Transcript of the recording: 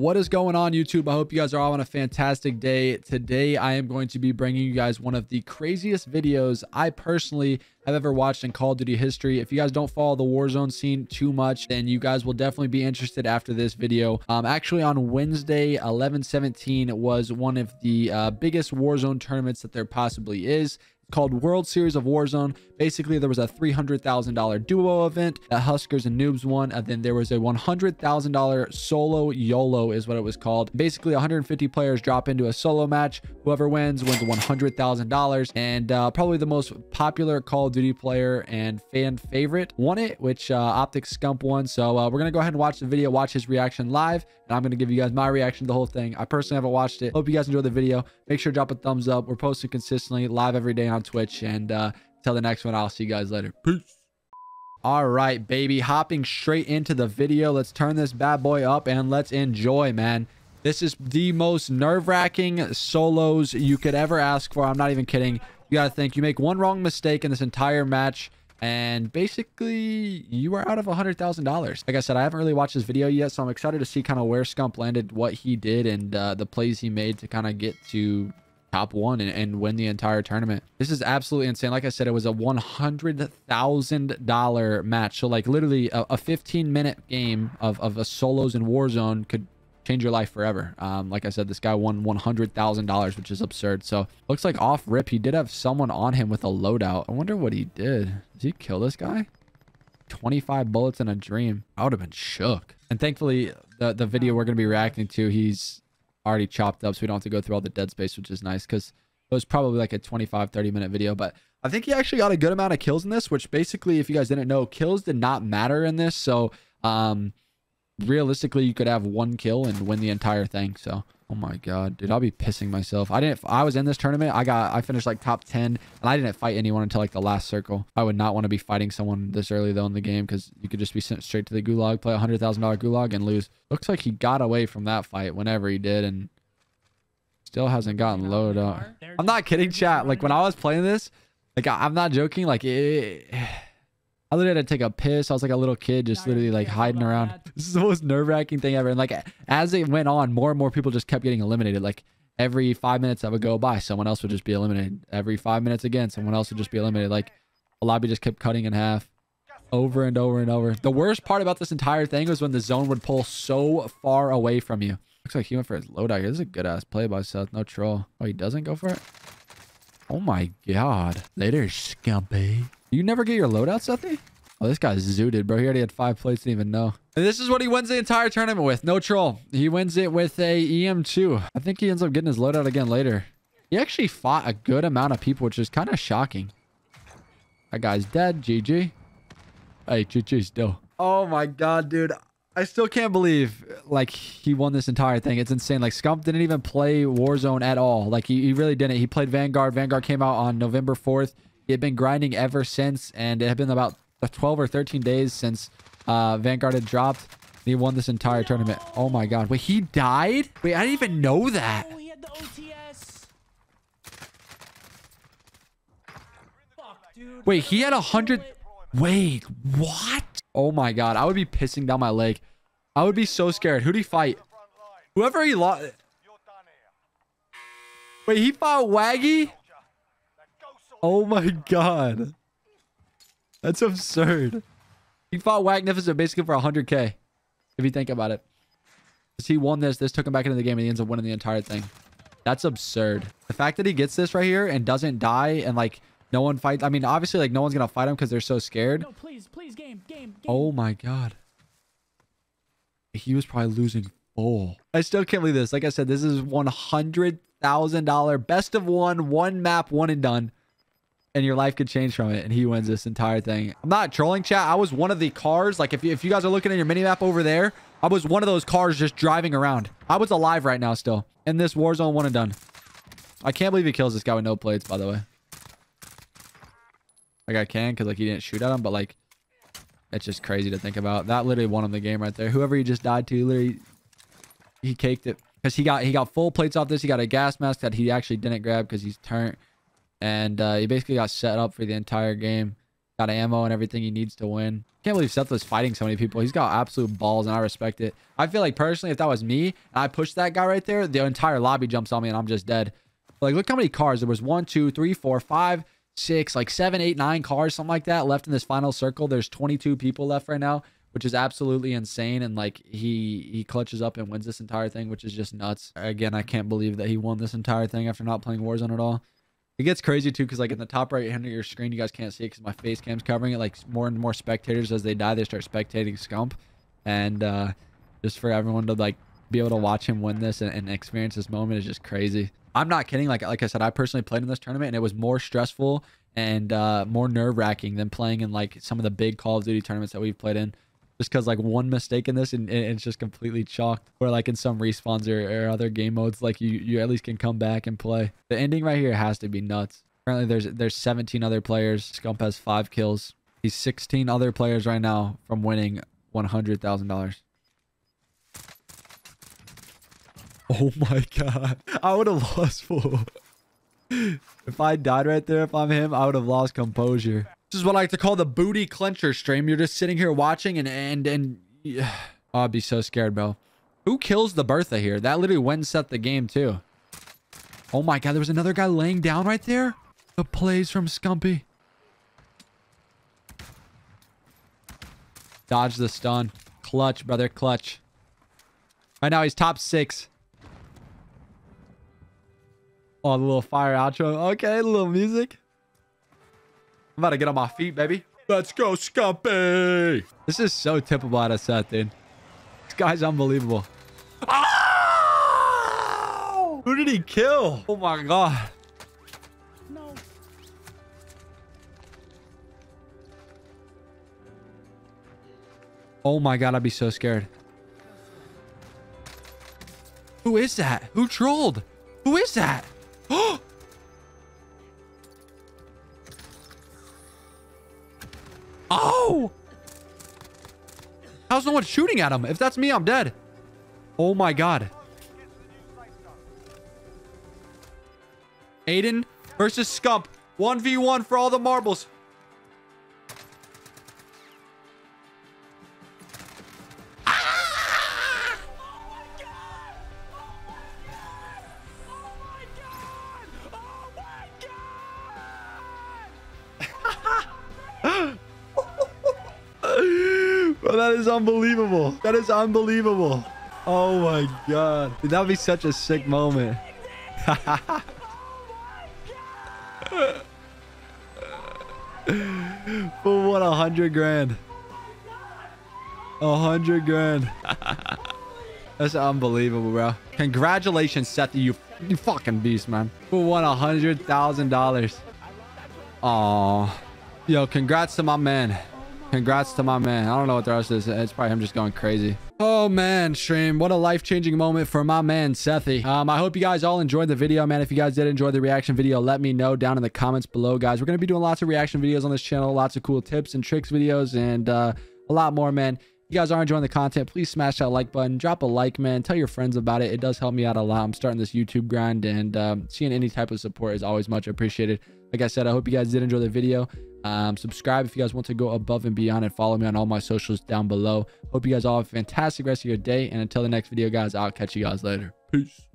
What is going on YouTube? I hope you guys are all having a fantastic day. Today, I am going to be bringing you guys one of the craziest videos I personally have ever watched in Call of Duty history. If you guys don't follow the Warzone scene too much, then you guys will definitely be interested after this video. Um, actually, on Wednesday, 11-17 was one of the uh, biggest Warzone tournaments that there possibly is called World Series of Warzone. Basically, there was a $300,000 duo event that HusKerrs and Newbz won. And then there was a $100,000 solo YOLO is what it was called. Basically, 150 players drop into a solo match. Whoever wins wins $100,000. And uh, probably the most popular Call of Duty player and fan favorite won it, which uh, Optic Scump won. So uh, we're going to go ahead and watch the video, watch his reaction live. And I'm going to give you guys my reaction to the whole thing. I personally haven't watched it. Hope you guys enjoyed the video. Make sure to drop a thumbs up. We're posting consistently live every day on Twitch. And uh, until the next one, I'll see you guys later. Peace. All right, baby. Hopping straight into the video. Let's turn this bad boy up and let's enjoy, man. This is the most nerve-wracking solos you could ever ask for. I'm not even kidding. You got to think. You make one wrong mistake in this entire match and basically you are out of a hundred thousand dollars like i said i haven't really watched this video yet so i'm excited to see kind of where scump landed what he did and uh, the plays he made to kind of get to top one and, and win the entire tournament. This is absolutely insane. Like I said, it was a $100,000 match. So like literally a, a 15 minute game of, of a solos in Warzone could change your life forever. Um, like I said, this guy won $100,000, which is absurd. So looks like off rip, he did have someone on him with a loadout. I wonder what he did. Did he kill this guy? 25 bullets in a dream. I would have been shook. And thankfully, the, the video we're going to be reacting to, he's already chopped up so we don't have to go through all the dead space, which is nice because it was probably like a 25, 30 minute video. But I think he actually got a good amount of kills in this, which basically, if you guys didn't know, kills did not matter in this. So um, realistically, you could have one kill and win the entire thing. So Oh my god, dude, I'll be pissing myself. I didn't. I was in this tournament. I got. I finished like top ten, and I didn't fight anyone until like the last circle. I would not want to be fighting someone this early though in the game because you could just be sent straight to the gulag, play a hundred thousand dollar gulag, and lose. Looks like he got away from that fight whenever he did, and still hasn't gotten loaded up. I'm not kidding, chat. Like when I was playing this, like I, am not joking. Like it. I literally had to take a piss. I was like a little kid, just literally like hiding around. This is the most nerve wracking thing ever. And like as it went on, more and more people just kept getting eliminated. Like every five minutes that would go by, someone else would just be eliminated. Every five minutes again, someone else would just be eliminated. Like a lobby just kept cutting in half over and over and over. The worst part about this entire thing was when the zone would pull so far away from you. Looks like he went for his loadout. This is a good ass play by Seth. No troll. Oh, he doesn't go for it? Oh my god. Later, scumpy. You never get your loadout, Sethy? Oh, this guy's zooted, bro. He already had five plates, didn't even know. And this is what he wins the entire tournament with. No troll. He wins it with a EM2. I think he ends up getting his loadout again later. He actually fought a good amount of people, which is kind of shocking. That guy's dead. GG. Hey, GG still. Oh my god, dude. I still can't believe like he won this entire thing. It's insane. Like Scump didn't even play Warzone at all. Like he, he really didn't. He played Vanguard. Vanguard came out on November 4th. He had been grinding ever since, and it had been about 12 or 13 days since uh, Vanguard had dropped. He won this entire tournament. Oh my god. Wait, he died? Wait, I didn't even know that. Fuck, Wait, he had a hundred. Wait, what? Oh my god. I would be pissing down my leg. I would be so scared. Who'd he fight? Whoever he lost. Wait, he fought Waggy? Oh my god. That's absurd. He fought Wagnificent basically for 100k. If you think about it. Because he won this. This took him back into the game and he ends up winning the entire thing. That's absurd. The fact that he gets this right here and doesn't die and like no one fights. I mean, obviously like no one's going to fight him because they're so scared. No, please, please, game, game, game. Oh my God. He was probably losing full. I still can't believe this. Like I said, this is $100,000 best of one, one map, one and done and your life could change from it. And he wins this entire thing. I'm not trolling chat. I was one of the cars. Like if you, if you guys are looking at your mini map over there, I was one of those cars just driving around. I was alive right now still in this Warzone one and done. I can't believe he kills this guy with no plates, by the way. Like I can because like he didn't shoot at him, but like it's just crazy to think about. That literally won him the game right there. Whoever he just died to, literally he caked it because he got he got full plates off this. He got a gas mask that he actually didn't grab because he's turned and uh, he basically got set up for the entire game. got ammo and everything he needs to win. Can't believe Seth was fighting so many people. He's got absolute balls, and I respect it. I feel like personally, if that was me and I pushed that guy right there, the entire lobby jumps on me and I'm just dead. Like, look how many cars. There was one, two, three, four, five, six, like seven, eight, nine cars, something like that, left in this final circle. There's 22 people left right now, which is absolutely insane. And like he he clutches up and wins this entire thing, which is just nuts. Again, I can't believe that he won this entire thing after not playing Warzone at all. It gets crazy too, because like in the top right hand of your screen, you guys can't see it because my face cam's covering it. Like more and more spectators as they die, they start spectating Scump, and uh, just for everyone to like be able to watch him win this and, and experience this moment is just crazy. I'm not kidding. Like like I said, I personally played in this tournament and it was more stressful and uh, more nerve wracking than playing in like some of the big Call of Duty tournaments that we've played in. Just because like one mistake in this and, and, it's just completely chalked. Or like in some respawns or, or other game modes, like you you at least can come back and play. The ending right here has to be nuts. Currently there's there's 17 other players. Scump has five kills. He's 16 other players right now from winning $100,000. Oh my god. I would have lost full. if I died right there, if I'm him, I would have lost composure. This is what I like to call the booty clencher stream. You're just sitting here watching and and and oh, I'd be so scared, bro. Who kills the Bertha here? That literally went set the game too. Oh my god, there was another guy laying down right there. The plays from Scumpy. Dodge the stun. Clutch, brother, clutch. Right now he's top six. Oh, the little fire outro. Okay, a little music. I'm about to get on my feet, baby. Let's go, Scumpy. This is so typical out of Seth, dude. This guy's unbelievable. Oh! Who did he kill? Oh my god. No. Oh my god, I'd be so scared. Who is that? Who trolled? Who is that? oh! Oh! How's no one shooting at him? If that's me, I'm dead. Oh my god. Aydan versus Scump. 1v1 for all the marbles. That is unbelievable. That is unbelievable. Oh my god. Dude, that would be such a sick moment. For what, a hundred grand? A hundred grand. That's unbelievable, bro. Congratulations, Seth, you, you fucking beast, man. Who won a hundred thousand dollars? Oh, yo, congrats to my man. Congrats to my man. I don't know what the rest is. It's probably him just going crazy. Oh man, stream. What a life-changing moment for my man, Sethy. Um, I hope you guys all enjoyed the video, man. If you guys did enjoy the reaction video, let me know down in the comments below, guys. We're going to be doing lots of reaction videos on this channel. Lots of cool tips and tricks videos and uh, a lot more, man. You guys are enjoying the content, please smash that like button. Drop a like, man. Tell your friends about it. It does help me out a lot. I'm starting this YouTube grind and um, seeing any type of support is always much appreciated. Like I said, I hope you guys did enjoy the video. Um, subscribe if you guys want to go above and beyond and follow me on all my socials down below. Hope you guys all have a fantastic rest of your day. And until the next video, guys, I'll catch you guys later. Peace.